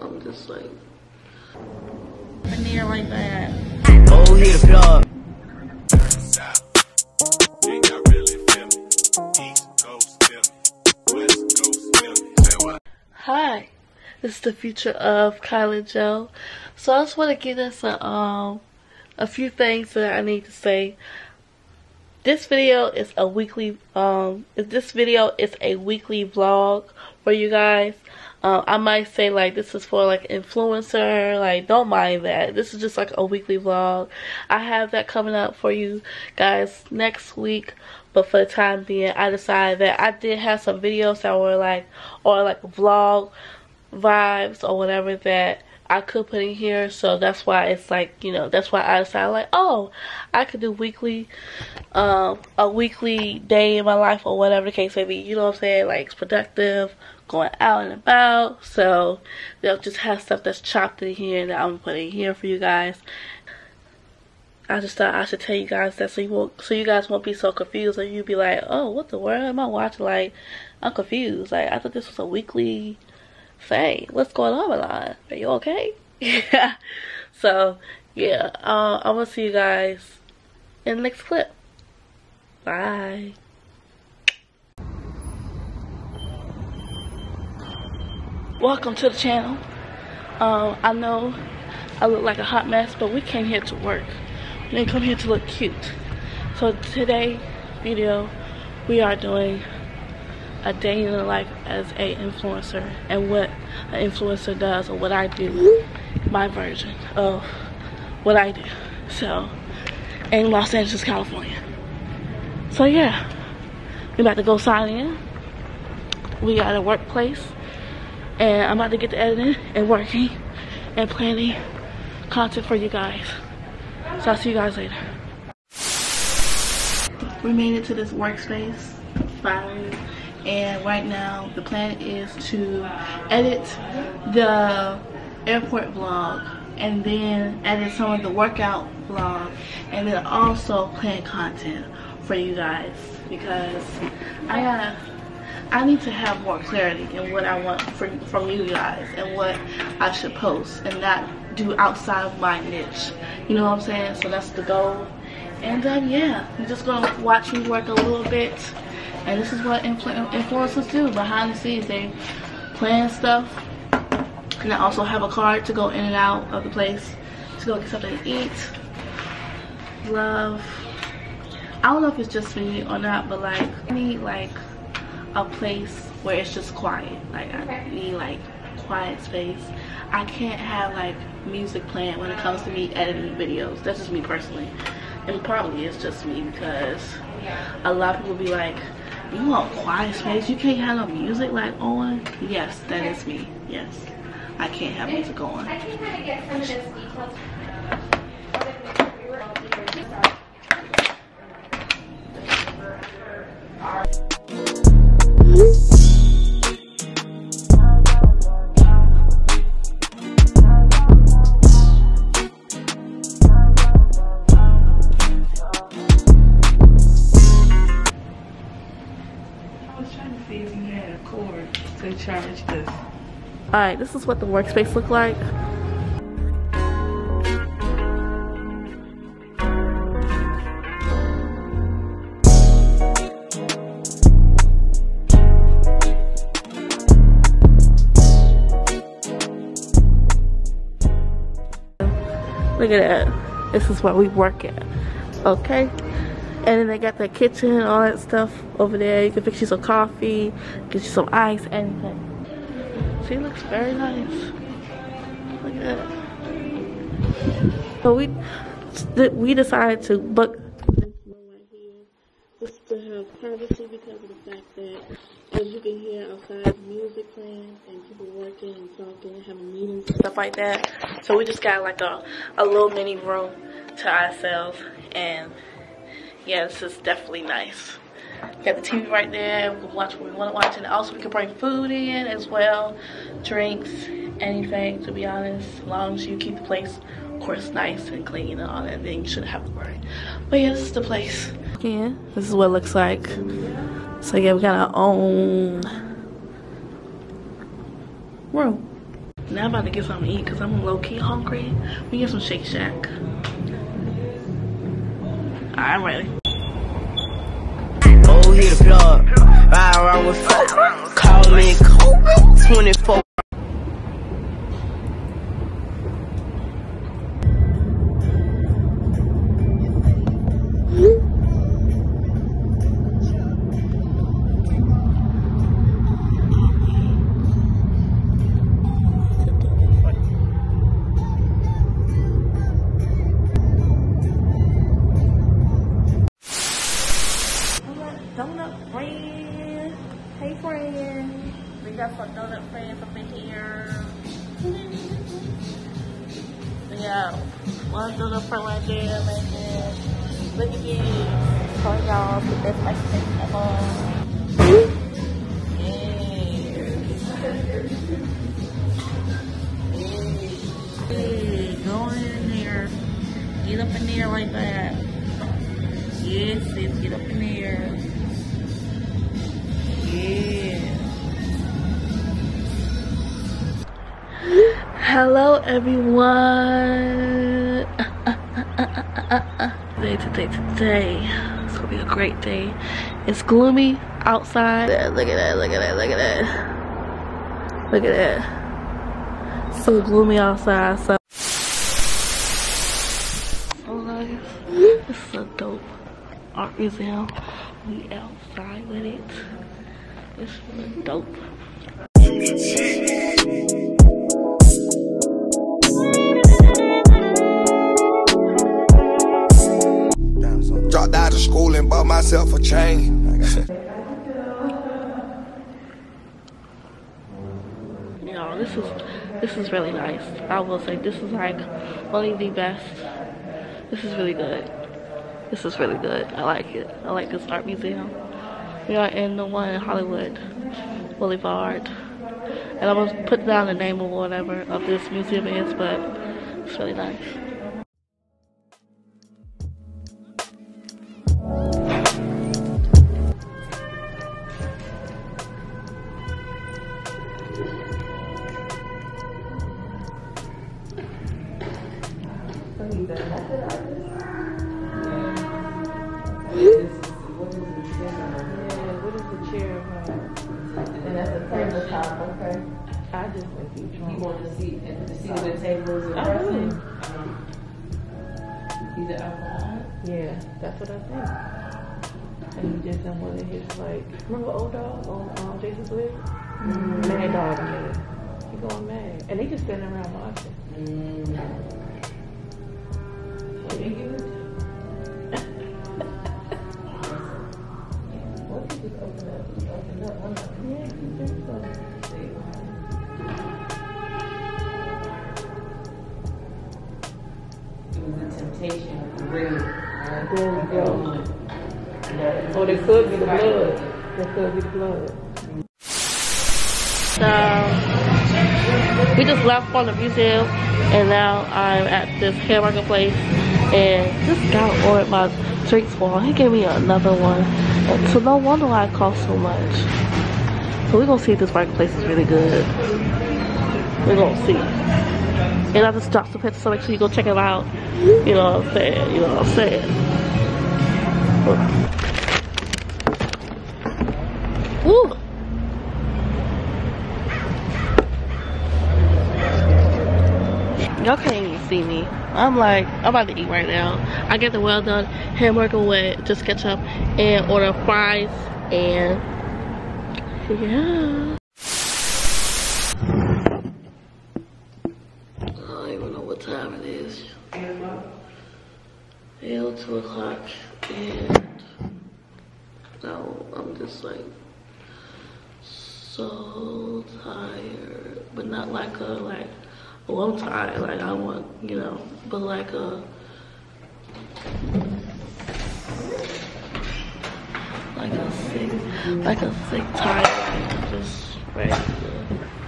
I'm just like. Near like that. Oh, hit the plug. Hi, this is the future of Kylah Jo. So I just want to give us a, um, a few things that I need to say. This video is a weekly, um, this video is a weekly vlog for you guys. Um, I might say like this is for like influencer, like don't mind that. This is just like a weekly vlog. I have that coming up for you guys next week. But for the time being, I decided that I did have some videos that were like, or like vlog vibes or whatever that I could put in here. So that's why it's like, you know, that's why I decided like, oh, I could do weekly, um, a weekly day in my life or whatever the case may be. You know what I'm saying? Like it's productive, going out and about. So they'll just have stuff that's chopped in here that I'm putting here for you guys. I just thought I should tell you guys that so you won't, so you guys won't be so confused and you'll be like, oh, what the world am I watching? Like, I'm confused. Like, I thought this was a weekly thing. What's going on, with Milan? Are you okay? yeah. So, yeah, uh, I will see you guys in the next clip. Bye. Welcome to the channel. Um, I know I look like a hot mess, but we came here to work. We didn't come here to look cute. So today video, we are doing a day in the life as a influencer and what an influencer does or what I do, my version of what I do. So, in Los Angeles, California. So yeah, we about to go sign in. We got a workplace and I'm about to get to editing and working and planning content for you guys. So I'll see you guys later. We made it to this workspace finally and right now the plan is to edit the airport vlog and then edit some of the workout vlog and then also plan content for you guys because I gotta I need to have more clarity in what I want from, from you guys and what I should post and not do outside of my niche. You know what I'm saying? So that's the goal. And um, yeah, I'm just gonna watch me work a little bit. And this is what influ influencers do behind the scenes. They plan stuff. And I also have a card to go in and out of the place to go get something to eat. Love. I don't know if it's just me or not, but like, I need like a place where it's just quiet. Like I need like quiet space. I can't have like music playing when it comes to me editing videos. That's just me personally. And probably it's just me because a lot of people be like, you want quiet space? You can't have no music like on? Yes, that is me. Yes. I can't have music on. Charge this. Alright, this is what the workspace looked like. Look at that. This is what we work at. Okay? And then they got the kitchen and all that stuff over there. You can fix you some coffee, get you some ice, anything. She looks very nice. Look at that. So we we decided to book just to have privacy because of the fact that as you can hear outside music playing and people working and talking and having meetings and stuff like that. So we just got like a, a little mini room to ourselves and yeah, this is definitely nice. Got the TV right there. We can watch what we want to watch, and also we can bring food in as well, drinks, anything. To be honest, as long as you keep the place, of course, nice and clean and all that, then you shouldn't have to worry. But yeah, this is the place. Yeah, this is what it looks like. So yeah, we got our own room. Now I'm about to get something to eat because I'm low-key hungry. We get some Shake Shack. I'm ready. Oh, hit the plug. Ride around with folk. Call me Kobe 24. This. Show y'all the best ice cream ever. Hey, go in there. Get up in there like that. Yes, sis, get up in there. Yeah. Hello, everyone. Today, today, today. Be a great day. It's gloomy outside. Look at that, look at that, look at that. Look at that. So gloomy outside, so. Oh, this is a dope art museum. We outside with it. It's really dope. School and bought myself a chain. You know, this is this is really nice. I will say this is like one of the best. This is really good. This is really good. I like it. I like this art museum. We are in the one in Hollywood Boulevard. And I'm gonna put down the name or whatever of this museum is, but it's really nice. I just think you You want to see, and to see the tables and I do. dressing? These are alcohol? Yeah, that's what I think. And he just done one of his like remember old dog on um, Jason's List? Mad dog in it. He going mad. And they just sitting around watching. You Oh, or there could be the blood. There could be the blood. So we just left from the museum and now I'm at this hamburger place and this guy ordered my drinks for him. He gave me another one. So no wonder why it costs so much. So we're gonna see if this burger place is really good. We're gonna see. And I just dropped the picture so make sure you go check it out. You know what I'm saying? You know what I'm saying? Woo! Y'all can't even see me. I'm like, I'm about to eat right now. I get the well done hamburger with just ketchup and order fries and yeah. I don't even know what time it is. Yeah, two o'clock and now I'm just like so tired, but not like a like. Well, I'm tired. Like I want, you know, but like a like a sick, like a sick tired. Like just ready to